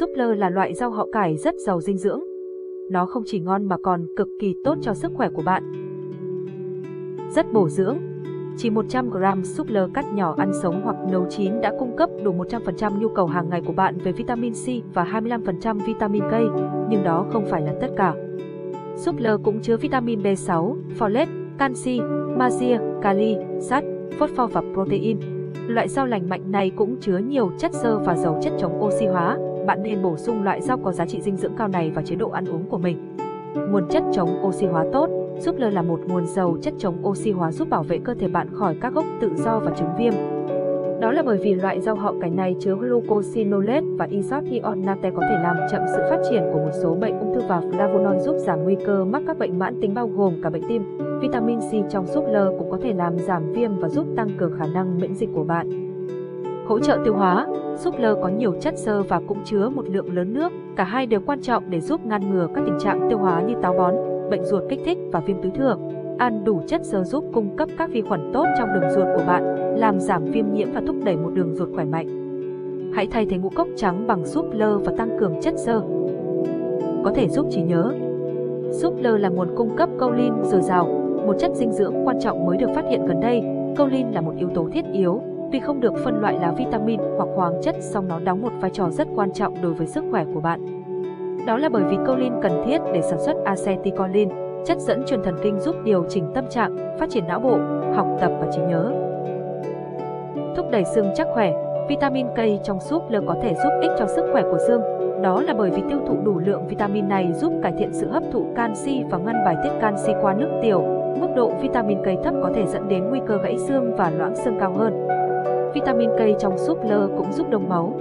Súp lơ là loại rau họ cải rất giàu dinh dưỡng. Nó không chỉ ngon mà còn cực kỳ tốt cho sức khỏe của bạn. Rất bổ dưỡng. Chỉ 100g súp lơ cắt nhỏ ăn sống hoặc nấu chín đã cung cấp đủ 100% nhu cầu hàng ngày của bạn về vitamin C và 25% vitamin K, nhưng đó không phải là tất cả. Súp lơ cũng chứa vitamin B6, folate, canxi, magie, kali, sắt, phosphor và protein. Loại rau lành mạnh này cũng chứa nhiều chất xơ và giàu chất chống oxy hóa. Bạn nên bổ sung loại rau có giá trị dinh dưỡng cao này vào chế độ ăn uống của mình. Nguồn chất chống oxy hóa tốt Súp lơ là một nguồn giàu chất chống oxy hóa giúp bảo vệ cơ thể bạn khỏi các gốc tự do và chứng viêm. Đó là bởi vì loại rau họ cải này chứa glucosinolate và isothiocyanate có thể làm chậm sự phát triển của một số bệnh ung thư và flavonoid giúp giảm nguy cơ mắc các bệnh mãn tính bao gồm cả bệnh tim. Vitamin C trong súp lơ cũng có thể làm giảm viêm và giúp tăng cường khả năng miễn dịch của bạn. Hỗ trợ tiêu hóa, súp lơ có nhiều chất xơ và cũng chứa một lượng lớn nước, cả hai đều quan trọng để giúp ngăn ngừa các tình trạng tiêu hóa như táo bón, bệnh ruột kích thích và viêm túi thừa. Ăn đủ chất xơ giúp cung cấp các vi khuẩn tốt trong đường ruột của bạn, làm giảm viêm nhiễm và thúc đẩy một đường ruột khỏe mạnh. Hãy thay thế ngũ cốc trắng bằng súp lơ và tăng cường chất xơ. Có thể giúp trí nhớ. Súp lơ là nguồn cung cấp choline dồi dào, một chất dinh dưỡng quan trọng mới được phát hiện gần đây. Choline là một yếu tố thiết yếu, tuy không được phân loại là vitamin hoặc khoáng chất song nó đóng một vai trò rất quan trọng đối với sức khỏe của bạn. Đó là bởi vì choline cần thiết để sản xuất acetylcholine, chất dẫn truyền thần kinh giúp điều chỉnh tâm trạng, phát triển não bộ, học tập và trí nhớ. Thúc đẩy xương chắc khỏe, vitamin K trong súp lơ có thể giúp ích cho sức khỏe của xương. Đó là bởi vì tiêu thụ đủ lượng vitamin này giúp cải thiện sự hấp thụ canxi và ngăn bài tiết canxi qua nước tiểu. Mức độ vitamin K thấp có thể dẫn đến nguy cơ gãy xương và loãng xương cao hơn. Vitamin K trong súp lơ cũng giúp đông máu,